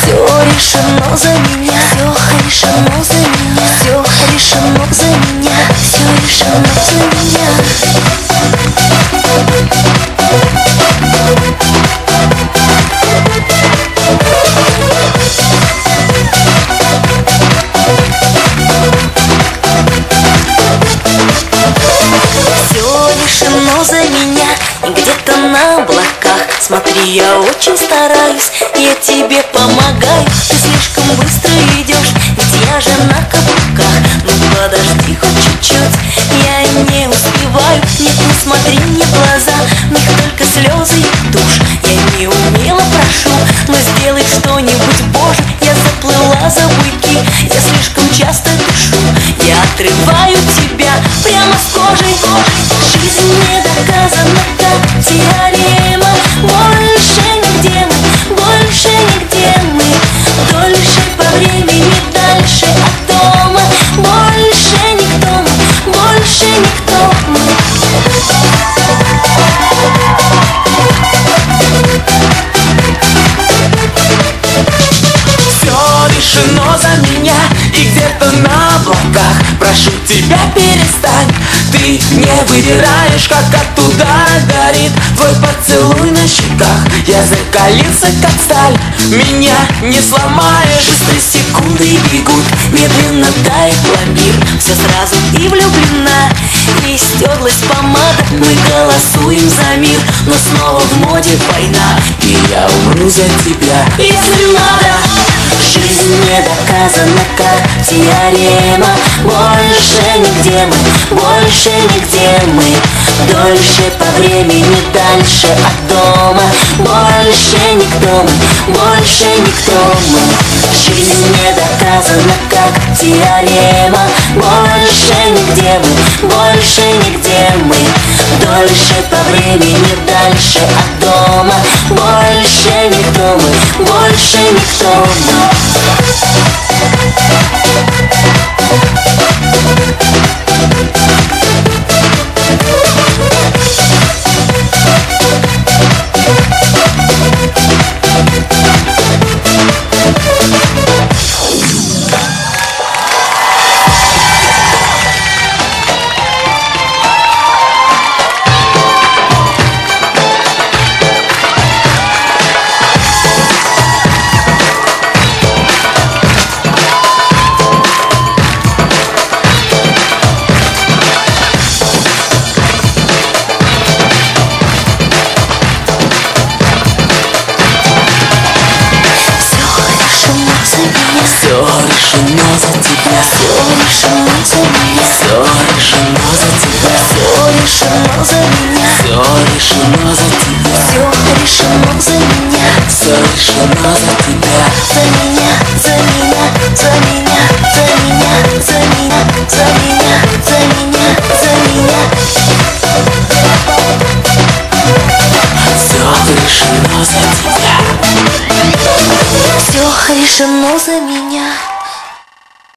Все решено за меня, все решено за меня, все решено. Где-то на облаках. Смотри, я очень стараюсь, я тебе помогаю. Ты слишком быстро идешь, ведь я же на каблуках. Ну подожди хоть чуть-чуть, я не успеваю. Нет, не смотри мне в глаза, в них только слезы и тушь. Я не умело прошу, но сделай что-нибудь, Боже. Я заплыла за буйки, я слишком часто дышу. Я отрываю больше никто. Все решено за меня и где-то на облаках. Прошу тебя перестань Ты не выдираешь, как оттуда горит Твой поцелуй на щеках. Я закалился, как сталь Меня не сломаешь. Быстрые секунды бегут Медленно тает ламир Все сразу и влюблена И стерлась помада Мы голосуем за мир Но снова в моде война. И я умру за тебя. Если надо не доказана, как теорема. Больше нигде мы, больше нигде мы. Дольше по времени, дальше от дома. Больше никто мы, больше никто мы. Жизнь не доказана, как теорема. Больше нигде мы, больше нигде мы. Дольше по времени, дальше от дома. Больше никто мы, больше никто мы Yeah. Решено за меня Все решено за тебя. Все решено за меня Все решено за тебя За меня, за меня, за меня, за меня, за меня, за меня, за меня, за меня Все решено за тебя Все решено за меня